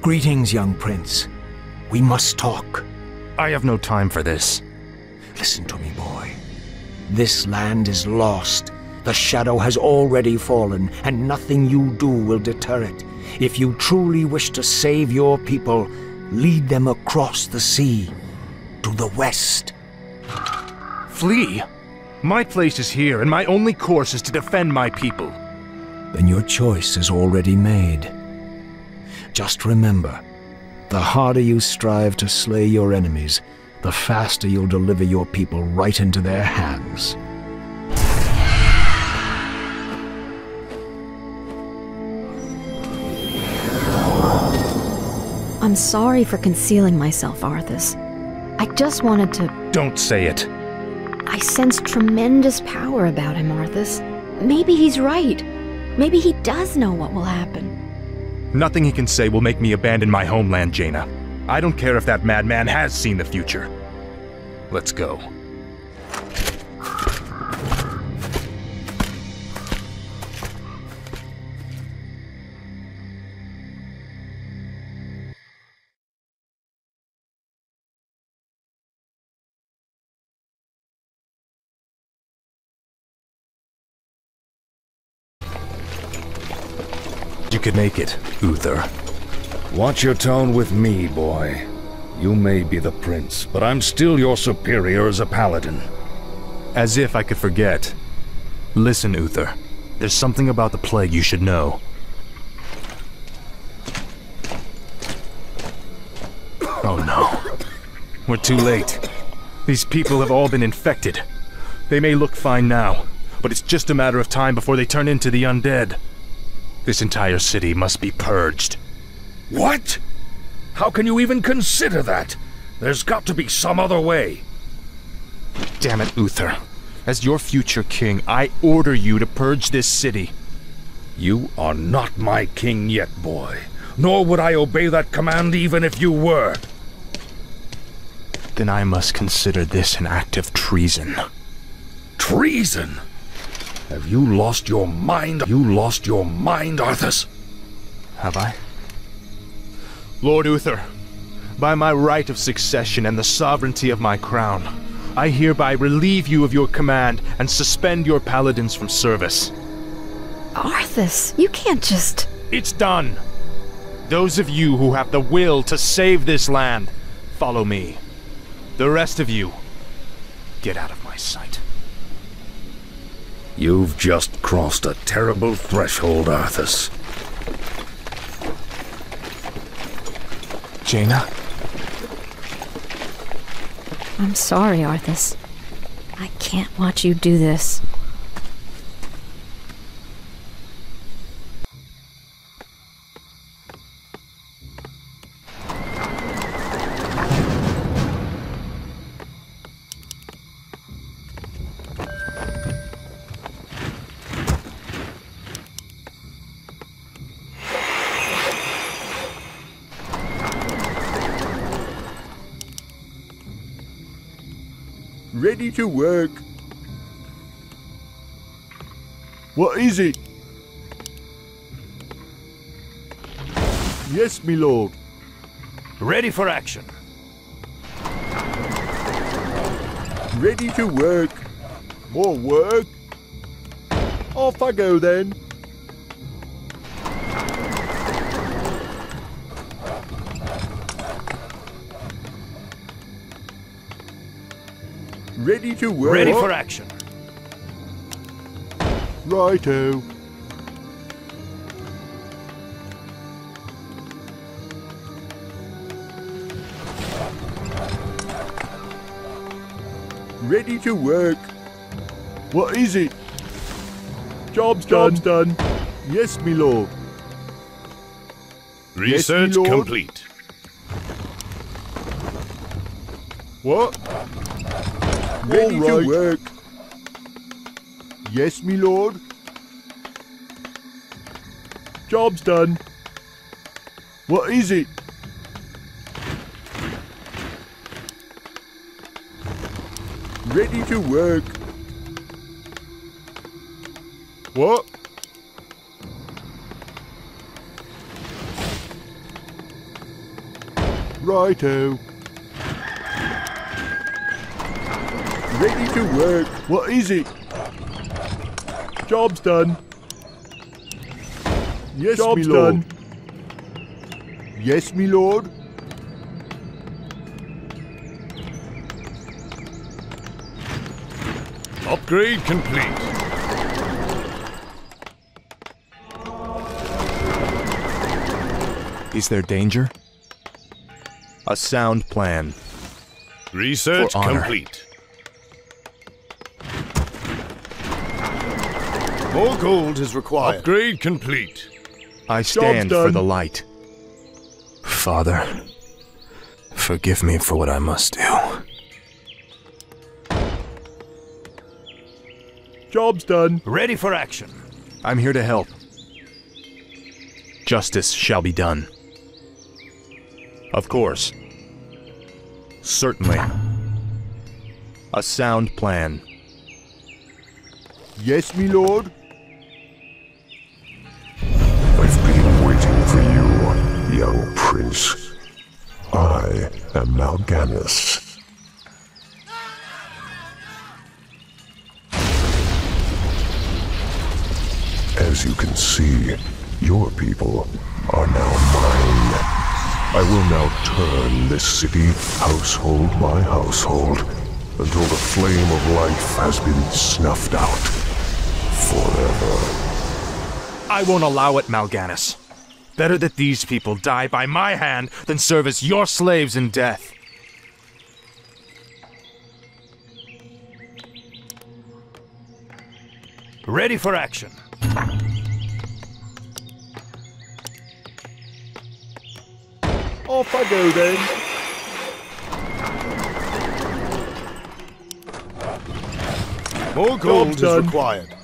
Greetings, young prince. We must talk. I have no time for this. Listen to me, boy. This land is lost. The shadow has already fallen, and nothing you do will deter it. If you truly wish to save your people, lead them across the sea, to the west. Flee? My place is here, and my only course is to defend my people. Then your choice is already made. Just remember, the harder you strive to slay your enemies, the faster you'll deliver your people right into their hands. I'm sorry for concealing myself, Arthas. I just wanted to. Don't say it. I sense tremendous power about him, Arthas. Maybe he's right. Maybe he does know what will happen. Nothing he can say will make me abandon my homeland, Jaina. I don't care if that madman has seen the future. Let's go. Could make it, Uther. Watch your tone with me, boy. You may be the prince, but I'm still your superior as a paladin. As if I could forget. Listen, Uther. There's something about the plague you should know. Oh no. We're too late. These people have all been infected. They may look fine now, but it's just a matter of time before they turn into the undead. This entire city must be purged. What? How can you even consider that? There's got to be some other way. Damn it, Uther. As your future king, I order you to purge this city. You are not my king yet, boy. Nor would I obey that command even if you were. Then I must consider this an act of treason. Treason? Have you lost your mind? You lost your mind, Arthas? Have I? Lord Uther, by my right of succession and the sovereignty of my crown, I hereby relieve you of your command and suspend your paladins from service. Arthas, you can't just. It's done. Those of you who have the will to save this land, follow me. The rest of you, get out of my sight. You've just crossed a terrible threshold, Arthas. Jaina? I'm sorry, Arthas. I can't watch you do this. Ready to work. What is it? Yes, my lord. Ready for action. Ready to work. More work. Off I go then. Ready to work. Ready for action. Righto. Ready to work. What is it? Job's done. Job's done. Yes, me lord. Research Yes, my lord. complete. What? Ready to work. Yes, me lord. Job's done. What is it? Ready to work. What? Righto. Ready to work. What is it? Job's done. Yes, Job's me lord. done. Yes, me lord. Upgrade complete. Is there danger? A sound plan. Research complete. More gold is required. Upgrade complete. I stand for the light. Father, forgive me for what I must do. Job's done. Ready for action. I'm here to help. Justice shall be done. Of course. Certainly. A sound plan. Yes, me lord. Prince. I am Mal'Ganis. As you can see, your people are now mine. I will now turn this city household by household until the flame of life has been snuffed out forever. I won't allow it, Mal'Ganis. Better that these people die by my hand than serve as your slaves in death. Ready for action. Off I go then. More gold is required.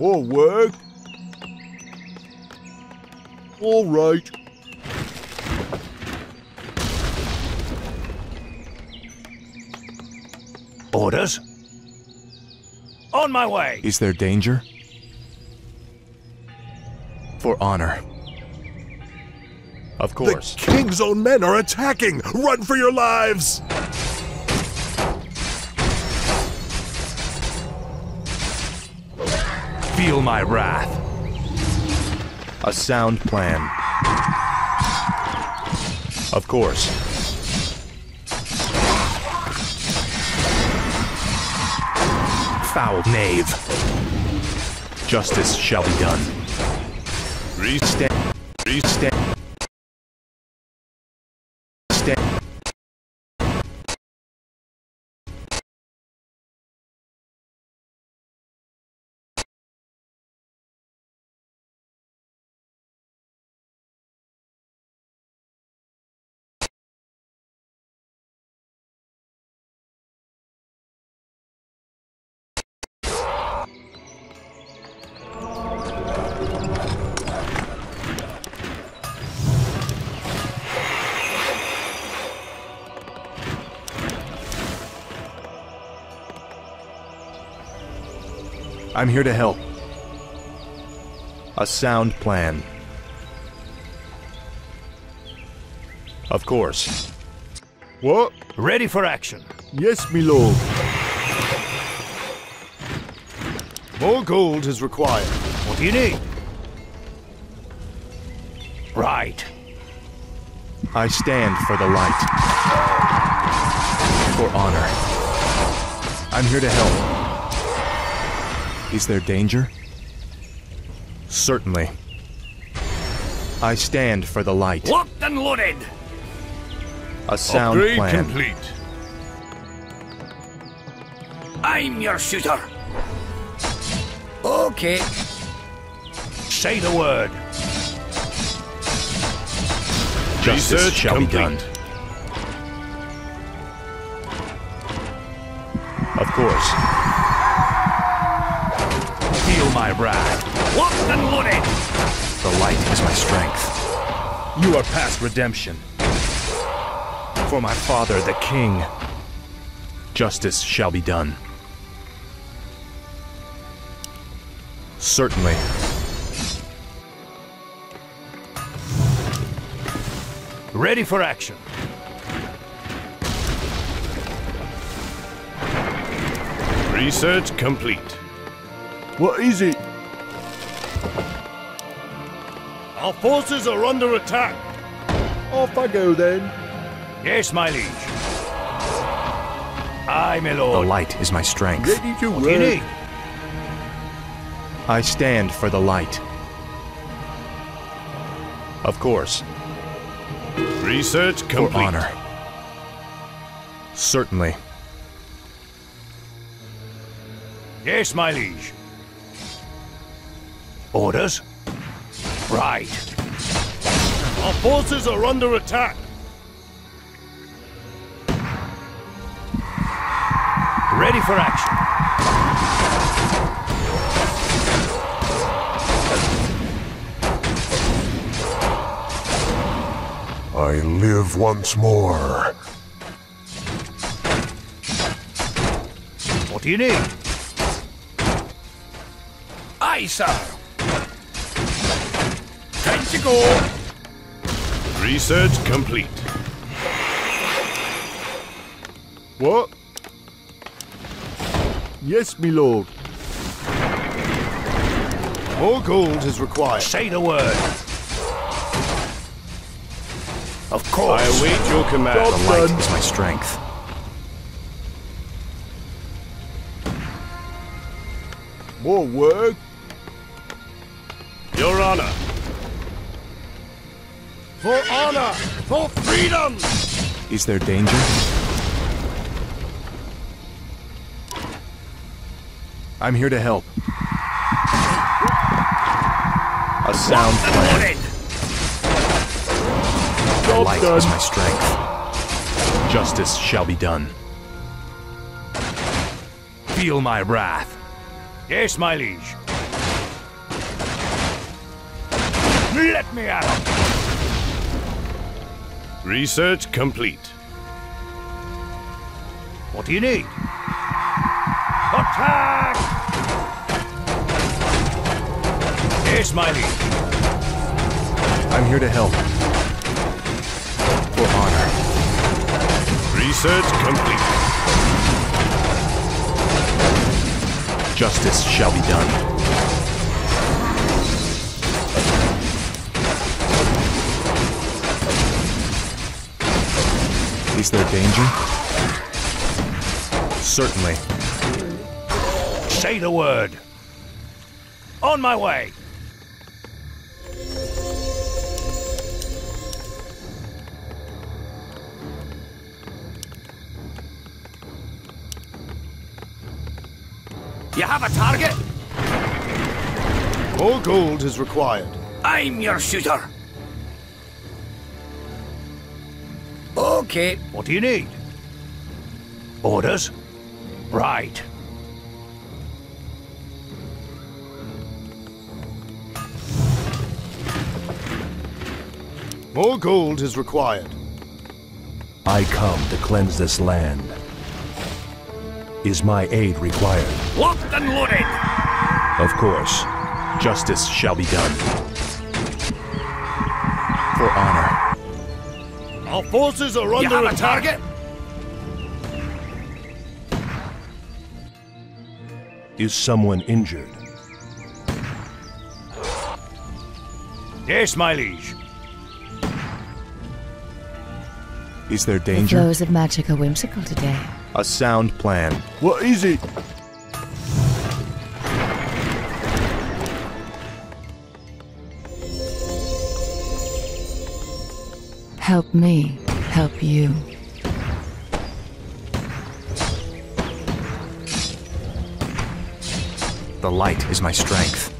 More work? All right. Orders? On my way! Is there danger? For honor. Of course. The King's own men are attacking! Run for your lives! Feel my wrath. A sound plan. Of course. Foul knave. Justice shall be done. Restand. Restand. I'm here to help. A sound plan. Of course. What? Ready for action. Yes, me lord. More gold is required. What do you need? Right. I stand for the light. For honor. I'm here to help. Is there danger? Certainly. I stand for the light. Locked and loaded! A sound Upgrade plan. complete. I'm your shooter. Okay. Say the word. Justice Research shall complete. be done. Of course. My wrath. Locked and loaded! The light is my strength. You are past redemption. For my father, the king, justice shall be done. Certainly. Ready for action. Research complete. What is it? Our forces are under attack. Off I go then. Yes, my liege. Aye, my The light is my strength. Ready to What do you work. need? I stand for the light. Of course, Research complete. for honor. Certainly. Yes, my liege. Orders? Right. Our forces are under attack. Ready for action. I live once more. What do you need? Aye, sir. Time to go. Research complete. What? Yes, my lord. More gold is required. Say the word. Of course. I await your command. The light is my strength. More work. Your honor. For honor. For freedom. Is there danger? I'm here to help. A sound plan. Loaded. The Job light done. is my strength. Justice shall be done. Feel my wrath. Yes, my liege. Let me at him. Research complete. What do you need? Attack! Yes, my liege. I'm here to help. For honor. Research complete. Justice shall be done. Is there danger? Certainly. Say the word. On my way. You have a target? More gold is required. I'm your shooter. Okay. What do you need? Orders? Right. More gold is required. I come to cleanse this land. Is my aid required? Locked and loaded. Of course. Justice shall be done. For honor. Our forces are You under have a attack. target? Is someone injured? Yes, my liege. Is there danger? The danger? flows of magic are whimsical today. A sound plan. What is it? Help me, help you. The light is my strength.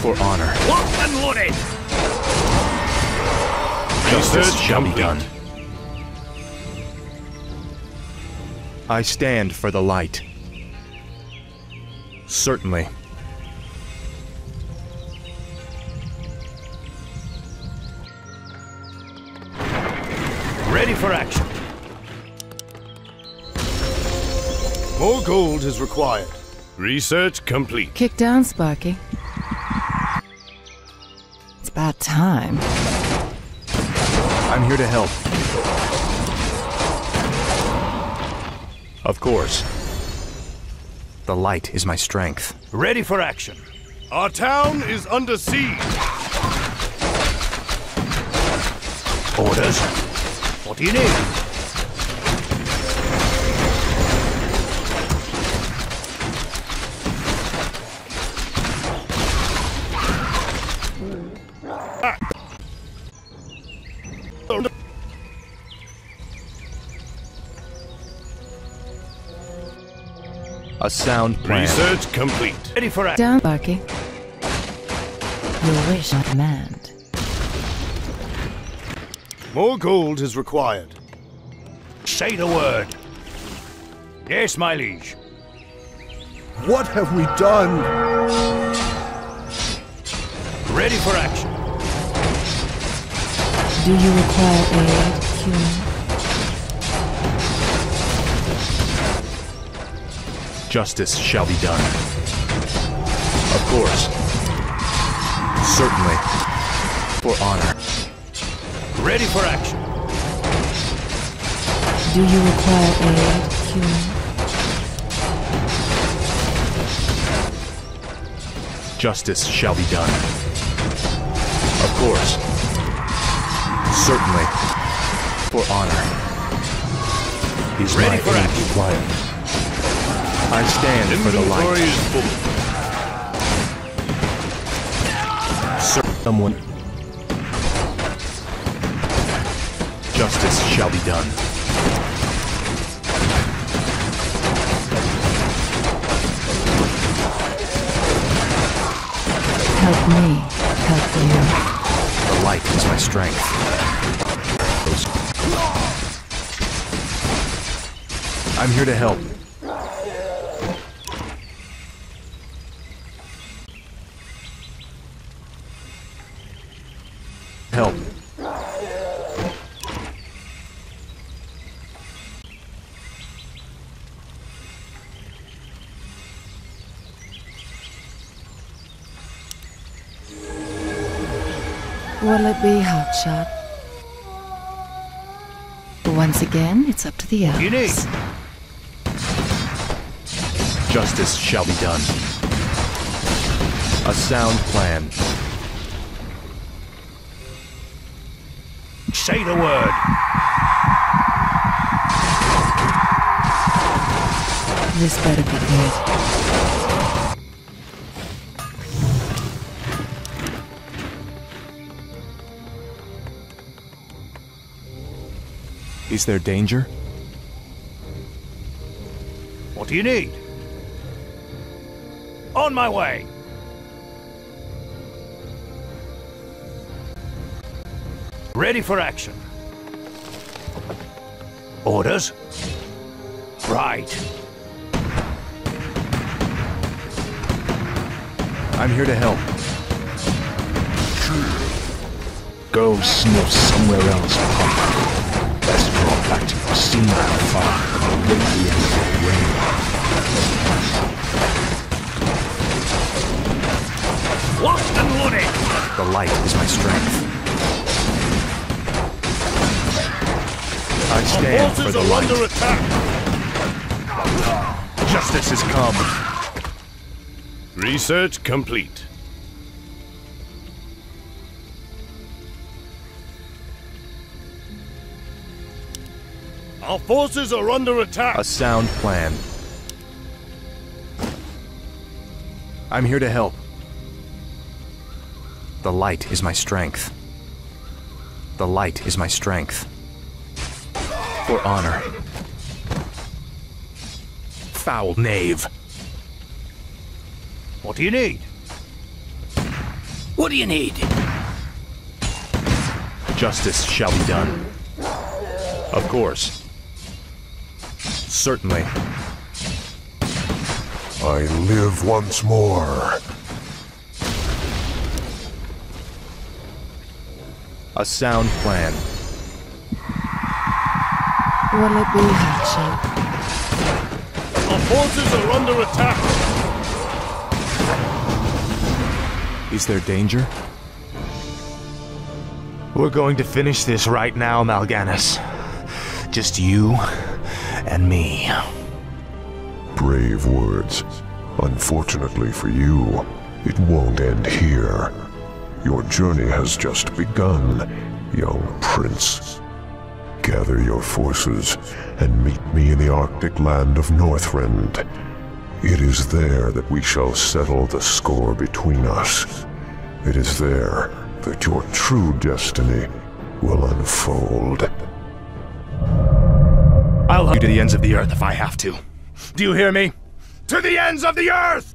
For honor. Locked and loaded. Justice Research shall be complete. done. I stand for the light. Certainly. Ready for action. More gold is required. Research complete. Kick down, Sparky. It's about time. I'm here to help. Of course. The light is my strength. Ready for action. Our town is under siege. Orders? What do you need? A sound plan. Research complete. Ready for action. Down, Sparky. Eh? Your wish on command. More gold is required. Say the word. Yes, my liege. What have we done? Ready for action. Do you require aid, human? Justice shall be done. Of course. Certainly. For honor. Ready for action. Do you require aid, human? Justice shall be done. Of course. Certainly. For honor. Is Ready my for aid action. required? I stand for the light. is full. Someone. Justice shall be done. Help me, help you. The light is my strength. I'm here to help. Help. It be? Once again, it's up to the elves. You need. Justice shall be done. A sound plan. Say the word. This better be good. Is there danger? What do you need? On my way. Ready for action. Orders? Right. I'm here to help. Go sniff somewhere else, Best draw back to your senile father and the end of your reign. Locked and loaded. The light is my strength. I stand for the are light. under attack. Justice has come. Research complete. Our forces are under attack. A sound plan. I'm here to help. The light is my strength. The light is my strength. For honor. Foul knave. What do you need? What do you need? Justice shall be done. Of course. Certainly. I live once more. A sound plan. What'll it be, Hotshot? Our Forces are under attack! Is there danger? We're going to finish this right now, Mal'Ganis. Just you and me. Brave words. Unfortunately for you, it won't end here. Your journey has just begun, young prince. Gather your forces and meet me in the Arctic land of Northrend. It is there that we shall settle the score between us. It is there that your true destiny will unfold. I'll help you to the ends of the earth if I have to. Do you hear me? To the ends of the earth!